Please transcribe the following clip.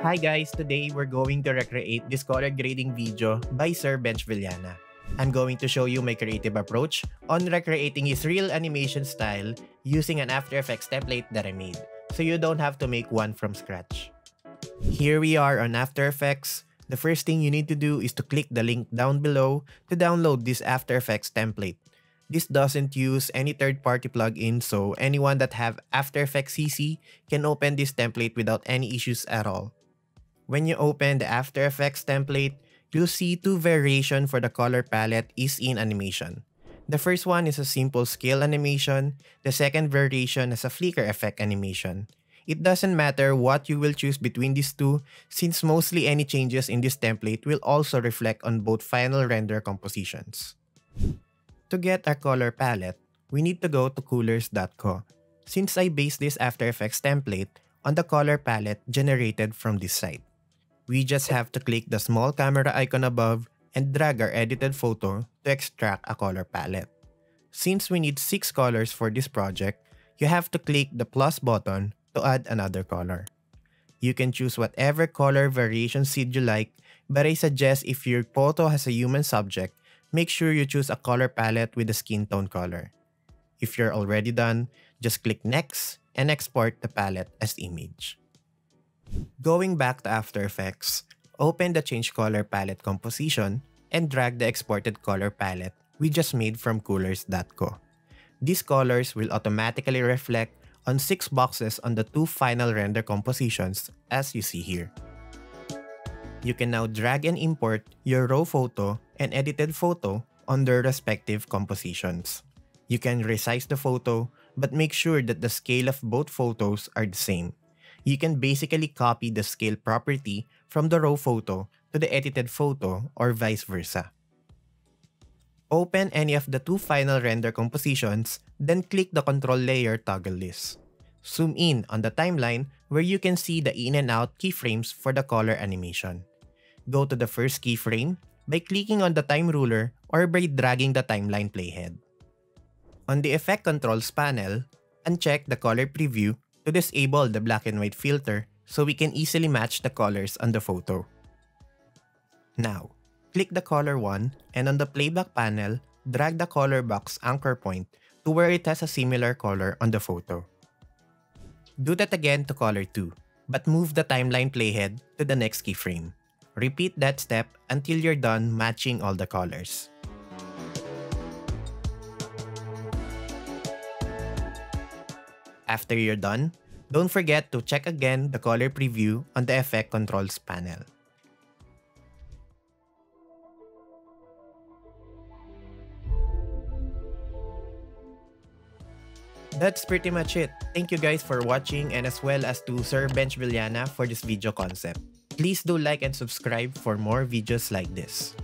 Hi guys, today we're going to recreate this color grading video by Sir Benj Villena. I'm going to show you my creative approach on recreating his real animation style using an After Effects template that I made, so you don't have to make one from scratch. Here we are on After Effects. The first thing you need to do is to click the link down below to download this After Effects template. This doesn't use any third-party plugin so anyone that have After Effects CC can open this template without any issues at all. When you open the After Effects template, you'll see two variation for the color palette is in animation. The first one is a simple scale animation, the second variation is a flicker effect animation. It doesn't matter what you will choose between these two since mostly any changes in this template will also reflect on both final render compositions. To get our color palette, we need to go to coolors.co. Since I based this After Effects template on the color palette generated from this site. We just have to click the small camera icon above and drag our edited photo to extract a color palette. Since we need 6 colors for this project, you have to click the plus button to add another color. You can choose whatever color variation seed you like, but I suggest if your photo has a human subject, make sure you choose a color palette with a skin tone color. If you're already done, just click next and export the palette as image. Going back to After Effects, open the Change Color Palette composition and drag the exported color palette we just made from coolors.co. These colors will automatically reflect on 6 boxes on the two final render compositions as you see here. You can now drag and import your raw photo and edited photo on their respective compositions. You can resize the photo but make sure that the scale of both photos are the same you can basically copy the scale property from the raw photo to the edited photo or vice versa. Open any of the two final render compositions, then click the control layer toggle list. Zoom in on the timeline where you can see the in and out keyframes for the color animation. Go to the first keyframe by clicking on the time ruler or by dragging the timeline playhead. On the Effect Controls panel, uncheck the color preview to disable the black and white filter so we can easily match the colors on the photo. Now, click the color 1 and on the playback panel, drag the color box anchor point to where it has a similar color on the photo. Do that again to color 2, but move the timeline playhead to the next keyframe. Repeat that step until you're done matching all the colors. After you're done, don't forget to check again the color preview on the Effect Controls panel. That's pretty much it. Thank you guys for watching and as well as to Sir Benj Villena for this video concept. Please do like and subscribe for more videos like this.